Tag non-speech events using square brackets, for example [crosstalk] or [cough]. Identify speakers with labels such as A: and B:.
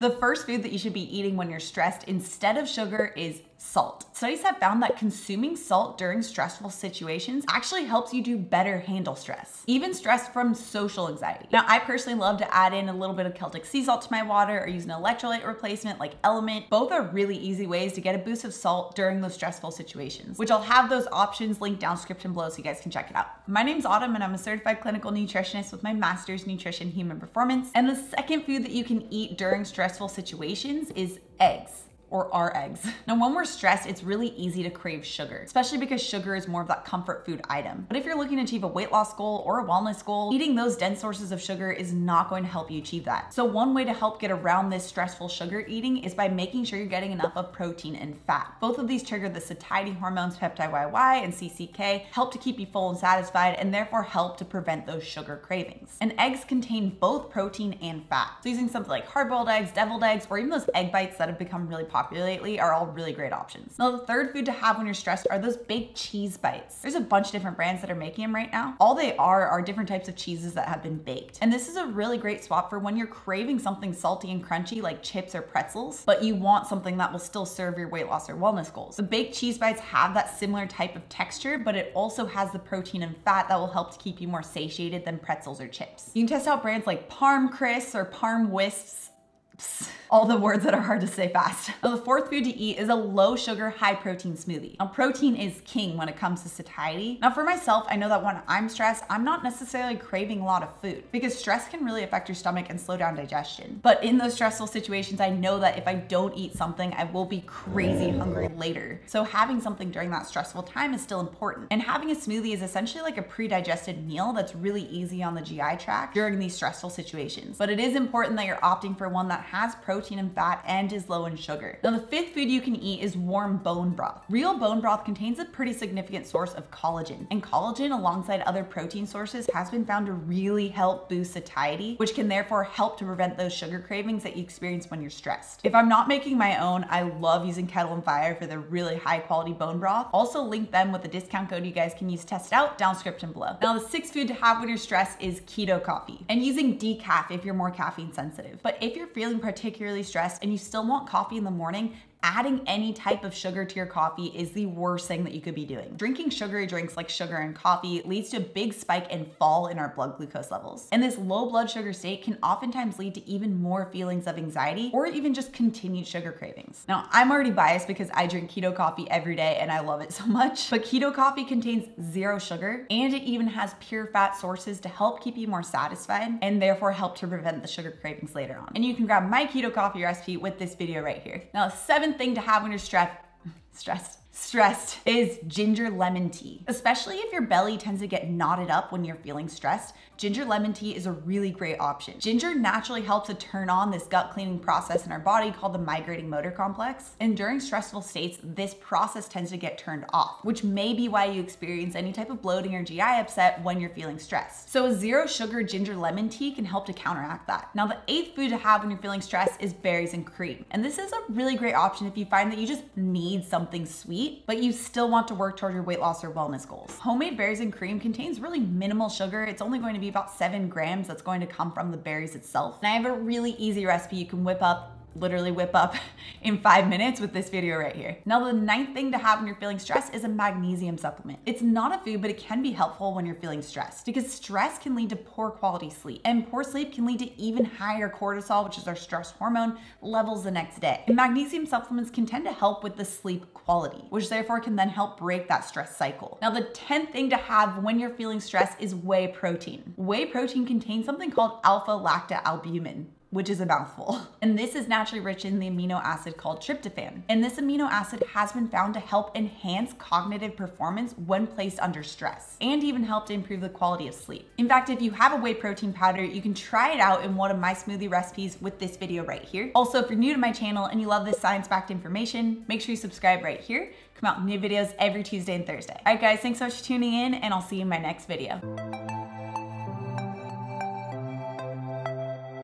A: The first food that you should be eating when you're stressed instead of sugar is salt. Studies have found that consuming salt during stressful situations actually helps you do better handle stress, even stress from social anxiety. Now, I personally love to add in a little bit of Celtic sea salt to my water or use an electrolyte replacement like LMNT. Both are really easy ways to get a boost of salt during those stressful situations, which I'll have those options linked down description below so you guys can check it out. My name's Autumn and I'm a certified clinical nutritionist with my master's nutrition human performance. And the second food that you can eat during stressful situations is eggs or our eggs. Now, when we're stressed, it's really easy to crave sugar, especially because sugar is more of that comfort food item. But if you're looking to achieve a weight loss goal or a wellness goal, eating those dense sources of sugar is not going to help you achieve that. So one way to help get around this stressful sugar eating is by making sure you're getting enough of protein and fat. Both of these trigger the satiety hormones peptide YY and CCK, help to keep you full and satisfied, and therefore help to prevent those sugar cravings. And eggs contain both protein and fat. So using something like hard-boiled eggs, deviled eggs, or even those egg bites that have become really popular popular lately are all really great options. Now, the third food to have when you're stressed are those baked cheese bites. There's a bunch of different brands that are making them right now. All they are are different types of cheeses that have been baked. And this is a really great swap for when you're craving something salty and crunchy like chips or pretzels, but you want something that will still serve your weight loss or wellness goals. The baked cheese bites have that similar type of texture, but it also has the protein and fat that will help to keep you more satiated than pretzels or chips. You can test out brands like Parm Crisps or Parm Wisps. Psst all the words that are hard to say fast. [laughs] The fourth food to eat is a low sugar, high protein smoothie. Now, protein is king when it comes to satiety. Now, for myself, I know that when I'm stressed, I'm not necessarily craving a lot of food because stress can really affect your stomach and slow down digestion. But in those stressful situations, I know that if I don't eat something, I will be crazy hungry later. So having something during that stressful time is still important. And having a smoothie is essentially like a pre-digested meal that's really easy on the GI tract during these stressful situations. But it is important that you're opting for one that has protein protein and fat and is low in sugar. Now the fifth food you can eat is warm bone broth. Real bone broth contains a pretty significant source of collagen and collagen alongside other protein sources has been found to really help boost satiety, which can therefore help to prevent those sugar cravings that you experience when you're stressed. If I'm not making my own, I love using Kettle and Fire for their really high quality bone broth. Also link them with a discount code you guys can use to test out down description below. Now the sixth food to have when you're stressed is keto coffee and using decaf if you're more caffeine sensitive. But if you're feeling particularly really stressed and you still want coffee in the morning, adding any type of sugar to your coffee is the worst thing that you could be doing. Drinking sugary drinks like sugar and coffee leads to a big spike and fall in our blood glucose levels. And this low blood sugar state can oftentimes lead to even more feelings of anxiety or even just continued sugar cravings. Now, I'm already biased because I drink keto coffee every day and I love it [laughs] so much, but keto coffee contains zero sugar and it even has pure fat sources to help keep you more satisfied and therefore help to prevent the sugar cravings later on. And you can grab my keto coffee recipe with this video right here. Now, seven thing to have when you're [laughs] stressed, stressed, stressed is ginger lemon tea. Especially if your belly tends to get knotted up when you're feeling stressed, ginger lemon tea is a really great option. Ginger naturally helps to turn on this gut cleaning process in our body called the migrating motor complex. And during stressful states, this process tends to get turned off, which may be why you experience any type of bloating or GI upset when you're feeling stressed. So a zero sugar ginger lemon tea can help to counteract that. Now, the eighth food to have when you're feeling stressed is berries and cream. And this is a really great option if you find that you just need something sweet, but you still want to work toward your weight loss or wellness goals. Homemade berries and cream contains really minimal sugar. It's only going to be about seven grams that's going to come from the berries itself. And I have a really easy recipe you can whip up literally whip up [laughs] in five minutes with this video right here. Now, the ninth thing to have when you're feeling stressed is a magnesium supplement. It's not a food, but it can be helpful when you're feeling stressed because stress can lead to poor quality sleep and poor sleep can lead to even higher cortisol, which is our stress hormone levels the next day. And magnesium supplements can tend to help with the sleep quality, which therefore can then help break that stress cycle. Now, the 10th thing to have when you're feeling stressed is whey protein. Whey protein contains something called alpha lactalbumin which is a mouthful. [laughs] And this is naturally rich in the amino acid called tryptophan. And this amino acid has been found to help enhance cognitive performance when placed under stress and even help to improve the quality of sleep. In fact, if you have a whey protein powder, you can try it out in one of my smoothie recipes with this video right here. Also, if you're new to my channel and you love this science-backed information, make sure you subscribe right here. Come out new videos every Tuesday and Thursday. All right, guys, thanks so much for tuning in and I'll see you in my next video.